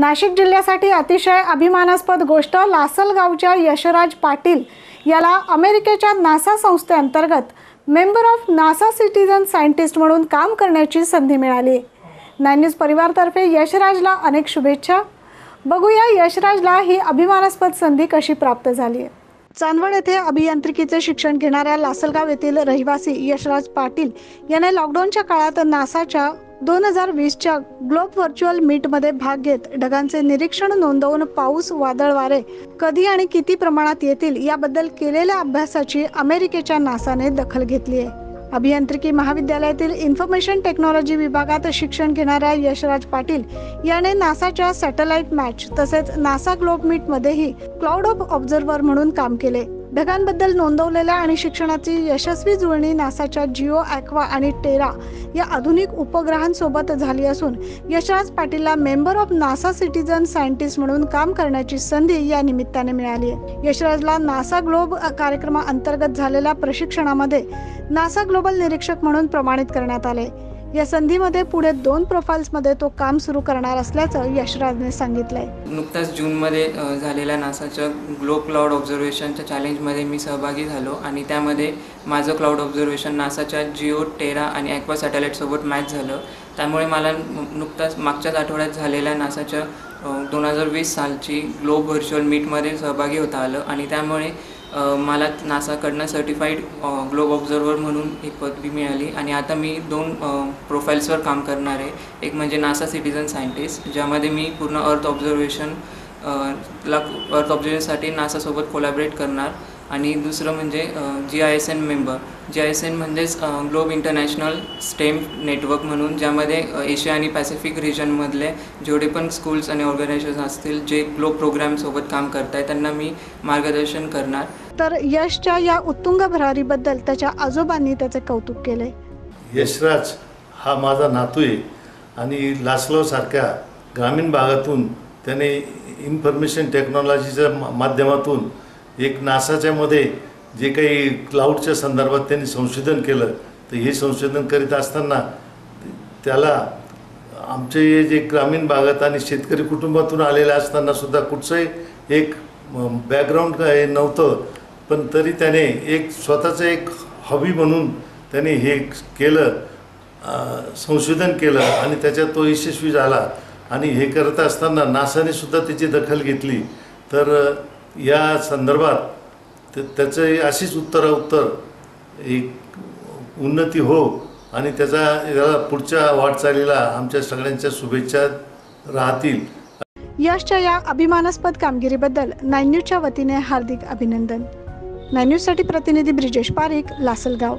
नाशिक जिल्ह्यासाठी अतिशय अभिमानास्पद गोष्ट लासलगावच्या यशराज पाटील याला अमेरिकेच्या नासा संस्थेअंतर्गत member of NASA citizen scientist म्हणून काम करण्याची संधी मिळाली. नाईन न्यूज परिवारतर्फे यशराजला अनेक शुभेच्छा. बघूया यशराजला ही अभिमानास्पद संधी कशी प्राप्त झाली. आहे चांदवड येथे अभियांत्रिकीचे शिक्षण घेणाऱ्या लासलगाव येथील रहिवासी यशराज पाटील याने लॉकडाऊनच्या काळात नासाच्या दोन हजार वीसच्या ग्लोब व्हर्च्युअल मीटमध्ये भाग घेत ढगांचे निरीक्षण नोंदवून पाऊस वादळ वारे कधी आणि किती प्रमाणात येतील याबद्दल केलेल्या अभ्यासाची अमेरिकेच्या नासाने दखल घेतली आहे. अभियांत्रिकी महाविद्यालयातील इन्फॉर्मेशन टेक्नॉलॉजी विभागात शिक्षण घेणाऱ्या यशराज पाटील याने नासाच्या सॅटेलाइट मॅच तसेच नासा ग्लोब मीटमध्येही क्लाउड ऑफ ऑब्झर्व्हर म्हणून काम केले. ढगांबद्दल नोंदवलेल्या आणि शिक्षणाची यशस्वी जुळणी नासाच्या जिओ ॲक्वा आणि टेरा या आधुनिक उपग्रहांसोबत झाली असून Yashraj पाटीलला member of NASA citizen scientist म्हणून काम करण्याची संधी या निमित्ताने मिळाली आहे. यशराजला नासा ग्लोब कार्यक्रमाअंतर्गत झालेल्या प्रशिक्षणामध्ये नासा ग्लोबल निरीक्षक म्हणून प्रमाणित करण्यात आले. या संधीमध्ये पुढे दोन प्रोफाईल्समध्ये तो काम सुरू करणार असल्याचं यशराजने सांगितलंय. नुकताच जूनमध्ये झालेल्या नासाच्या ग्लो क्लाउड ऑब्झर्वेशनच्या चॅलेंजमध्ये मी सहभागी झालो आणि त्यामध्ये माझं क्लाउड ऑब्झर्वेशन नासाच्या जिओ टेरा आणि ॲक्वा सॅटेलाईटसोबत मॅच झालं. त्यामुळे मला नुकताच मागच्याच आठवड्यात झालेल्या नासाच्या दोन हजार वीस सालची ग्लोब व्हर्च्युअल मीटमध्ये सहभागी होता आलं आणि त्यामुळे मला नासाकडनं सर्टिफाईड ग्लोब ऑब्झर्वर म्हणून एक पदवी मिळाली आणि आता मी दोन प्रोफाईल्सवर काम करणार आहे. एक म्हणजे नासा सिटीजन सायंटिस्ट ज्यामध्ये मी पूर्ण अर्थ ऑब्झर्वेशन ला अर्थ ऑब्झर्वेशनसाठी नासासोबत कोलॅबरेट करणार. आणि दुसरं म्हणजे G I S N member G S N म्हणजेच ग्लोब इंटरनॅशनल स्टेम नेटवर्क म्हणून ज्यामध्ये एशिया आणि पॅसिफिक रिजनमधले जेवढे पण स्कूल्स आणि ऑर्गनायझेशन असतील जे ग्लोब प्रोग्रामसोबत काम करत आहेत त्यांना मी मार्गदर्शन करणार. तर यशच्या या उत्तुंग भरारीबद्दल त्याच्या आजोबांनी त्याचे कौतुक केले. यशराज हा माझा नातू आहे आणि लासलवसारख्या ग्रामीण भागातून त्याने इन्फॉर्मेशन टेक्नॉलॉजीच्या माध्यमातून एक नासाच्या मध्ये जे काही क्लाउडच्या संदर्भात त्यांनी संशोधन केलं तर हे संशोधन करीत असताना त्याला आमचे हे जे ग्रामीण भागात आणि शेतकरी कुटुंबातून आलेले असताना सुद्धा कुठचंही एक बॅकग्राऊंड काय नव्हतं. पण तरी त्याने एक स्वतःचं एक हॉबी म्हणून त्याने हे केलं संशोधन केलं आणि त्याच्यात तो यशस्वी झाला. आणि हे करत असताना नासाने सुद्धा त्याची दखल घेतली. तर या संदर्भात त- त्याचं अशीच उत्तरोत्तर एक उन्नती हो आणि त्याचा याला पुढच्या वाटचालीला आमच्या सगळ्यांच्या शुभेच्छा राहतील. यशच्या या अभिमानास्पद कामगिरीबद्दल नाइन न्यूजच्या वतीने हार्दिक अभिनंदन. नाइन न्यूजसाठी प्रतिनिधी ब्रिजेश पारेख लासलगाव.